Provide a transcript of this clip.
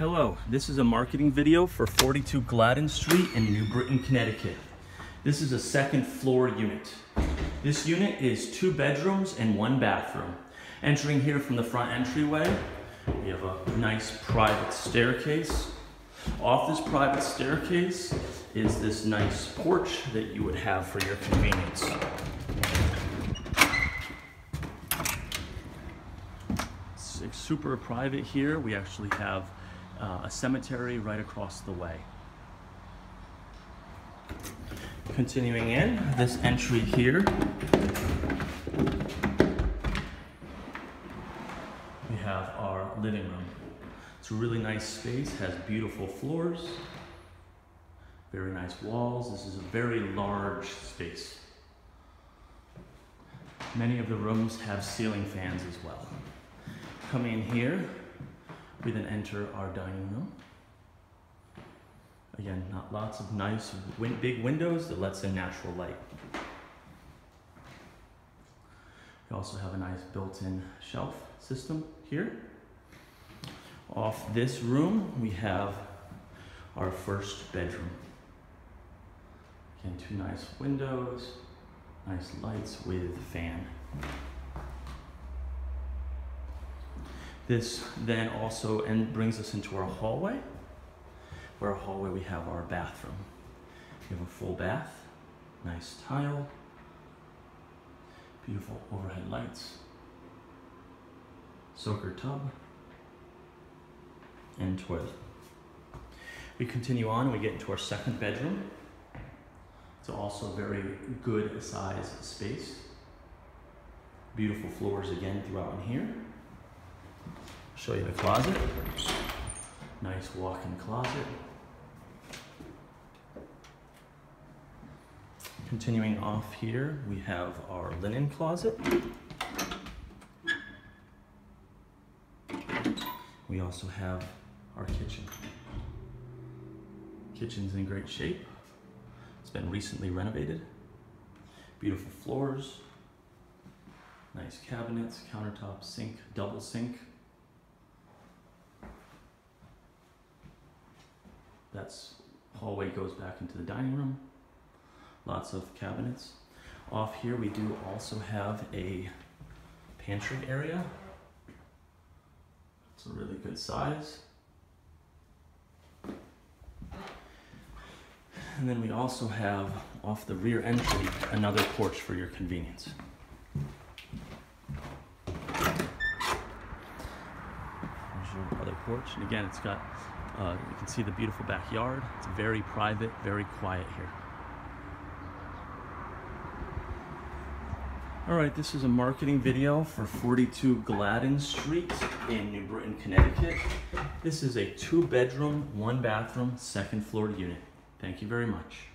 Hello, this is a marketing video for 42 Gladden Street in New Britain, Connecticut. This is a second floor unit. This unit is two bedrooms and one bathroom. Entering here from the front entryway, we have a nice private staircase. Off this private staircase is this nice porch that you would have for your convenience. It's super private here. We actually have uh, a cemetery right across the way. Continuing in, this entry here, we have our living room. It's a really nice space, has beautiful floors, very nice walls. This is a very large space. Many of the rooms have ceiling fans as well. Come in here, we then enter our dining room. Again, not lots of nice win big windows that lets in natural light. We also have a nice built-in shelf system here. Off this room, we have our first bedroom. Again, two nice windows, nice lights with fan. This then also and brings us into our hallway. Where our hallway we have our bathroom. We have a full bath, nice tile, beautiful overhead lights, soaker tub, and toilet. We continue on we get into our second bedroom. It's also a very good size space. Beautiful floors again throughout in here. Show you the closet. Nice walk-in closet. Continuing off here, we have our linen closet. We also have our kitchen. Kitchen's in great shape. It's been recently renovated. Beautiful floors, nice cabinets, countertop, sink, double sink. That's hallway goes back into the dining room. Lots of cabinets. Off here we do also have a pantry area. It's a really good size. And then we also have off the rear entry another porch for your convenience. There's your other porch. And again, it's got, uh, you can see the beautiful backyard. It's very private, very quiet here. All right, this is a marketing video for 42 Gladden Street in New Britain, Connecticut. This is a two bedroom, one bathroom, second floor unit. Thank you very much.